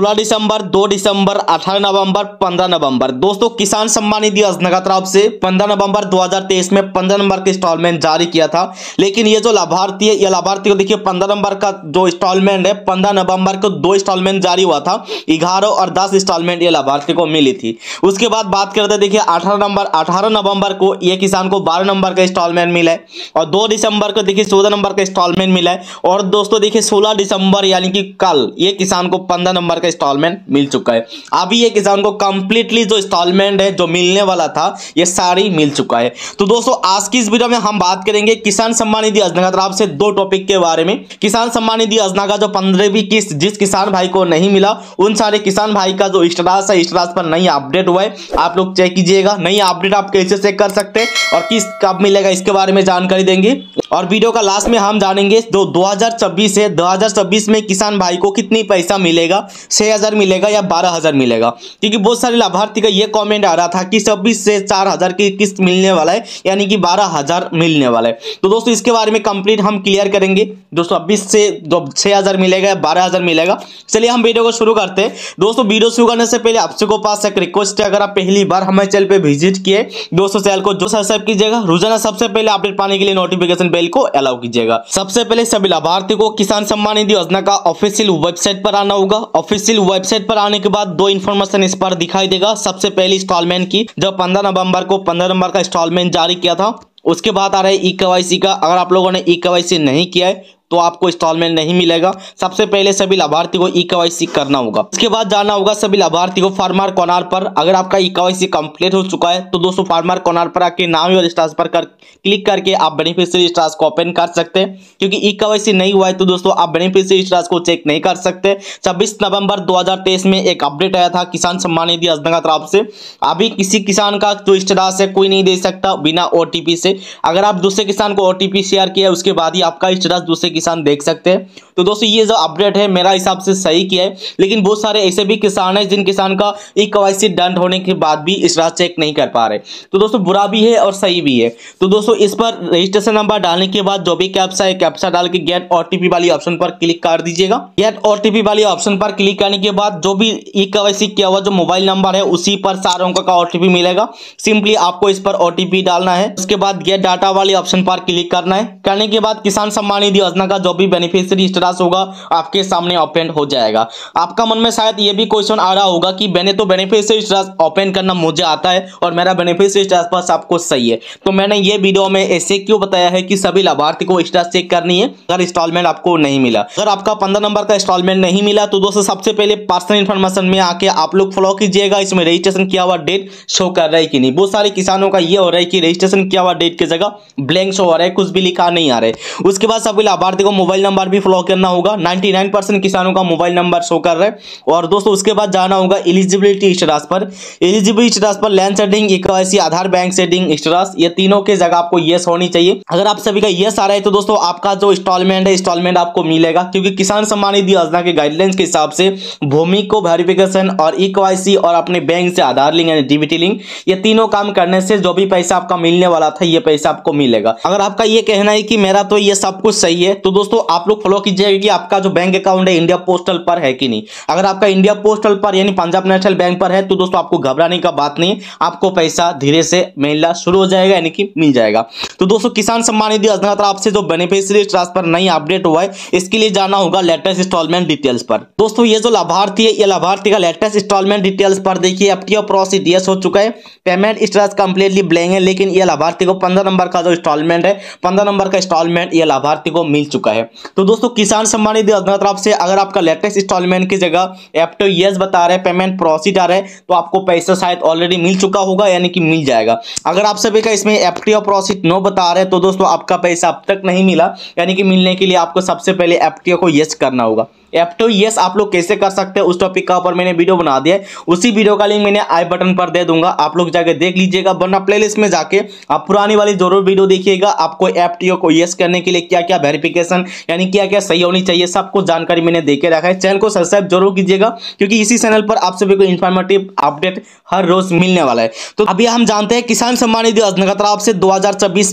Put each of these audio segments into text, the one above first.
सोलह दिसंबर, दो दिसंबर, अठारह नवंबर, पंद्रह नवंबर। दोस्तों, किसान सम्मान निधि योजना से पंद्रह नवंबर 2023 में पंद्रह नंबर का इंस्टॉलमेंट जारी किया था। लेकिन ये जो लाभार्थी है, ये लाभार्थी को देखिए, पंद्रह नंबर का जो इंस्टॉलमेंट है, पंद्रह नवंबर को दो इंस्टॉलमेंट जारी हुआ था। ग्यारह और दस इंस्टॉलमेंट ये लाभार्थी को मिली थी। उसके बाद बात करते देखिए, अठारह नंबर अठारह नवंबर को ये किसान को बारह नंबर का इंस्टॉलमेंट मिला है और दो दिसंबर को देखिए, चौदह नंबर का इंस्टॉलमेंट मिला है। और दोस्तों, देखिए, सोलह दिसंबर यानी कि कल ये किसान को पंद्रह नंबर का इंस्टॉलमेंट मिल चुका है। अभी ये किसान को कंप्लीटली जो इंस्टॉलमेंट है, जो मिलने वाला था, ये सारी मिल चुका है। तो दोस्तों, आज की इस वीडियो में हम बात करेंगे किसान सम्मान निधि योजना की। तरफ़ से दो टॉपिक के बारे में। किसान सम्मान निधि योजना का जो पंद्रहवीं किस्त, जिस किसान भाई को नहीं मिला, उन सारे किसान भाई का जो स्टेटस है, स्टेटस पर नई अपडेट हुआ है। आप लोग चेक कीजिएगा। नई अपडेट आप कैसे चेक कर सकते हैं और किस कब मिलेगा, इसके बारे में जानकारी देंगे। और वीडियो का लास्ट में हम जानेंगे जो 2026 है 2026 में किसान भाई को कितनी पैसा मिलेगा? छह हज़ार मिलेगा या बारह हज़ार मिलेगा? क्योंकि बहुत सारे लाभार्थी का ये कमेंट आ रहा था कि छब्बीस से चार हज़ार की किस्त मिलने वाला है, यानी कि बारह हज़ार मिलने वाला है। तो दोस्तों, इसके बारे में कंप्लीट हम क्लियर करेंगे। दो छब्बीस से छह हज़ार मिलेगा या बारह हज़ार मिलेगा? चलिए हम वीडियो को शुरू करते हैं। दोस्तों वीडियो शुरू करने से पहले आपसे को पास एक रिक्वेस्ट है। अगर आप पहली बार हमारे चैनल पे विज़िट किए दोस्तों, चैनल को जो सब्सक्राइब कीजिएगा। रोज़ाना सबसे पहले अपडेट पाने के लिए नोटिफिकेशन बेल को अलाउ कीजिएगा। सबसे पहले सभी लाभार्थी को किसान सम्मान निधि योजना का ऑफिशियल वेबसाइट पर आना होगा। ऑफिशियल वेबसाइट पर आने के बाद दो इन्फॉर्मेशन इस पर दिखाई देगा। सबसे पहले इंस्टॉलमेंट की जब पंद्रह नवंबर को पंद्रह नंबर का इंस्टॉलमेंट जारी किया था, उसके बाद आ रहा है ई केवाईसी का। अगर आप लोगों ने ई केवाईसी नहीं किया है तो आपको इंस्टॉलमेंट नहीं मिलेगा। सबसे पहले सभी लाभार्थी को ई के करना होगा। उसके बाद जाना होगा सभी लाभार्थी को फार्मर कोनार पर। अगर आपका ई के कंप्लीट हो चुका है तो दोस्तों फार्मर कोनार पर आके नाम और स्टार्स पर कर क्लिक करके आप बेनिफिशियरी स्टार्स को ओपन कर सकते हैं। क्योंकि ई के नहीं हुआ है तो दोस्तों आप बेनिफिशियरी स्टार्स को चेक नहीं कर सकते। छब्बीस नवंबर दो हज़ार तेईस में एक अपडेट आया था किसान सम्मान निधि योजना तरफ़ से। अभी किसी किसान का जो स्टेटस है, कोई नहीं दे सकता बिना ओटीपी से। अगर आप दूसरे किसान को ओटीपी शेयर किया, उसके बाद ही आपका स्टेटस दूसरे किसान देख सकते हैं। तो दोस्तों, ये जो अपडेट है, मेरा हिसाब से सही किया है। लेकिन बहुत सारे ऐसे भी किसान हैं, जिन किसान का ई के डंड होने के बाद भी इस रात चेक नहीं कर पा रहे। तो दोस्तों, बुरा भी है और सही भी है। तो दोस्तों, इस पर रजिस्ट्रेशन नंबर डालने के बाद जो भी कैप्सा है कैप्सा डाल के गेट ओ वाली ऑप्शन पर क्लिक कर दीजिएगा। गेट ओ वाली ऑप्शन पर क्लिक करने के बाद जो भी ई के किया हुआ जो मोबाइल नंबर है, उसी पर चार अंक का ओ मिलेगा। सिंपली आपको इस पर ओ डालना है। उसके बाद गेट डाटा वाली ऑप्शन पर क्लिक करना है। करने के बाद किसान सम्मान निधि योजना का जो भी बेनिफिशियरी स्टेटस होगा, आपके सामने ओपन हो जाएगा। आपका मन में शायद ये भी क्वेश्चन आ रहा होगा कि मैंने तो बेनिफिशियरी स्टेटस ओपन करना मुझे आता है और मेरा बेनिफिशियरी स्टेटस सब कुछ सही है। तो मैंने ये वीडियो में ऐसे क्यों बताया है कि सभी लाभार्थी को स्टेटस चेक करनी है, अगर इंस्टॉलमेंट आपको नहीं मिला। अगर आपका पंद्रह नंबर का इंस्टॉलमेंट नहीं मिला तो दोस्तों सबसे पहले पर्सनल इन्फॉर्मेशन में आके आप लोग फॉलो कीजिएगा। इसमें रजिस्ट्रेशन किया हुआ डेट शो कर रहा है कि नहीं। बहुत सारे किसानों का ये हो रहा है कि रजिस्ट्रेशन किया हुआ डेट की जगह ब्लैंक शो हो रहा है, कुछ भी लिखा नहीं आ रहा है। उसके बाद सभी लाभार्थी को मोबाइल नंबर भी फॉलो करना होगा। 99 परसेंट किसानों का मोबाइल नंबर शो कर रहा है। और दोस्तों, उसके बाद जाना होगा एलिजिबिलिटी स्टेटस पर। एलिजिबिलिटी स्टेटस पर land setting eKYC Aadhaar bank setting status ये तीनों के जगह आपको यस होनी चाहिए। अगर आप सभी का यस आ रहा है तो दोस्तों, आपका जो इंस्टॉलमेंट है इंस्टॉलमेंट आपको मिलेगा। क्योंकि किसान सम्मान निधि योजना के गाइडलाइंस के हिसाब से भूमि को वेरिफिकेशन और ई और अपने बैंक से आधार लिंक यानी डीबीटी लिंक ये तीनों काम करने से जो भी पैसा आपका मिलने वाला था, ये पैसा आपको मिलेगा। अगर आपका ये कहना है कि मेरा तो ये सब कुछ सही है तो दोस्तों, आप लोग फॉलो कीजिएगा कि आपका जो बैंक अकाउंट है इंडिया पोस्टल पर है कि नहीं। अगर आपका इंडिया पोस्टल पर, यानी पंजाब नेशनल बैंक पर है तो दोस्तों, आपको घबराने का बात नहीं आपको पैसा धीरे से मिलना शुरू हो जाएगा, यानी कि मिल जाएगा। तो दोस्तों, किसान सम्मान निधि योजना तरफ़ से जो बेनिफिशियरी ट्रांसफ़र नई अपडेट हुआ है, इसके लिए जाना होगा लेटेस्ट इंस्टॉलमेंट डिटेल्स पर। दोस्तों, ये जो लाभार्थी है, ये लाभार्थी का लेटेस्ट इंस्टॉलमेंट डिटेल्स पर देखिए एफ़ टी प्रोसीड यस हो चुका है। पेमेंट स्टेटस कंप्लीटली ब्लैंक है, लेकिन ये लाभार्थी को पंद्रह नंबर का जो इंस्टॉलमेंट है, पंद्रह नंबर का इंस्टॉलमेंट ये लाभार्थी को मिल चुका है। तो दोस्तों, किसान सम्मान निधि योजना तरफ़ से अगर आपका लेटेस्ट इंस्टॉलमेंट की जगह एफ़ टू यस बता रहे पेमेंट प्रोसीड आ रहा है तो आपको पैसा शायद ऑलरेडी मिल चुका होगा, यानी कि मिल जाएगा। अगर आप सभी का इसमें एफ़ टी प्रोसीड नो बता रहे तो दोस्तों, आपका पैसा अब तक नहीं मिला, यानी कि मिलने के लिए आपको सबसे पहले एफ़ को यस करना होगा। एफ़ टू यस आप लोग कैसे कर सकते हैं? उस टॉपिक का ऊपर मैंने वीडियो बना दिया उसी वीडियो का लिंक मैंने आई बटन पर दे दूँगा। आप लोग जाके देख लीजिएगा। वरना प्लेलिस्ट में जाके आप पुरानी वाली ज़रूर वीडियो देखिएगा। आपको एफ़ को यस करने के लिए क्या क्या वेरिफिकेशन यानी क्या क्या सही होनी चाहिए सब कुछ जानकारी मैंने देके रखा है। चैनल को सब्सक्राइब ज़रूर कीजिएगा, क्योंकि इसी चैनल पर आप सभी को इन्फॉर्मेटिव अपडेट हर रोज मिलने वाला है। तो अभी हम जानते हैं किसान सम्मान निधि योजना की तरफ़ से दो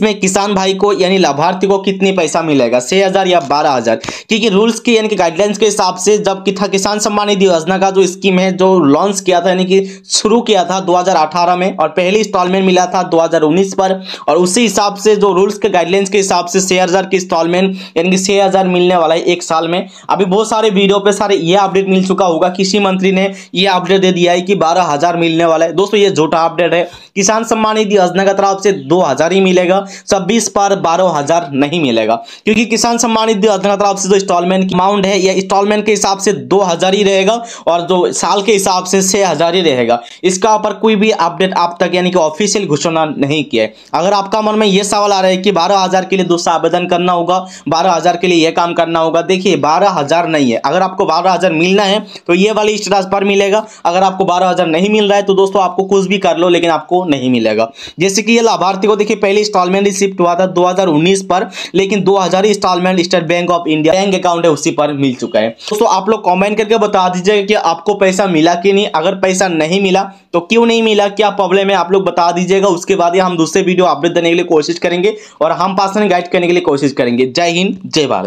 में किसान भाई को, यानी लाभार्थी को कितनी पैसा मिलेगा? छह हज़ार या बारह हज़ार? क्योंकि रूल्स के, यानी कि गाइडलाइंस के हिसाब से जब कि किसान सम्मान निधि योजना का जो स्कीम है, जो लॉन्च किया था, यानी कि शुरू किया था 2018 में, और पहली इंस्टॉलमेंट मिला था 2019 पर, और उसी हिसाब से जो रूल्स के गाइडलाइंस के हिसाब से छह हज़ार की इंस्टॉलमेंट यानी कि छह हज़ार मिलने वाला है एक साल में। अभी बहुत सारे वीडियो पे सारे ये अपडेट मिल चुका होगा। किसी मंत्री ने ये अपडेट दे दिया है कि बारह मिलने वाला है। दोस्तों, ये झूठा अपडेट है। किसान सम्मान निधि योजना की तरफ़ से दो हज़ार ही मिलेगा, छब्बीस पर बारह नहीं मिलेगा। क्योंकि किसान सम्मान निधि योजना की तरफ़ से जो इंस्टॉलमेंट अमाउंट है, या इंस्टॉलमेंट के हिसाब से दो हज़ार ही रहेगा और जो साल के हिसाब से छह हज़ार ही रहेगा। इसका ऊपर कोई भी अपडेट आप तक यानी कि ऑफिशियल घोषणा नहीं किया है। अगर आपका मन में ये सवाल आ रहा है कि बारह हज़ार के लिए दूसरा आवेदन करना होगा, बारह हज़ार के लिए यह काम करना होगा, देखिए बारह हज़ार नहीं है। अगर आपको बारह हज़ार मिलना है तो ये वाली स्टेटस पर मिलेगा। अगर आपको बारह हज़ार नहीं मिल रहा है तो दोस्तों आपको कुछ भी कर लो, लेकिन आपको नहीं मिलेगा। जैसे कि ये लाभार्थी को देखिए, पहली इंस्टॉलमेंट रिसिप्ट हुआ था 2019 पर, लेकिन 2000 installment State Bank of India bank account है, उसी पर मिल चुका है। दोस्तों आप लोग कमेंट करके बता दीजिएगा कि आपको पैसा मिला कि नहीं। अगर पैसा नहीं मिला तो क्यों नहीं मिला? क्या प्रॉब्लम है? आप लोग बता दीजिएगा। उसके बाद ही हम दूसरे वीडियो अपडेट देने के लिए कोशिश करेंगे और हम पास गाइड करने के लिए कोशिश करेंगे। जय हिंद, जय भारत।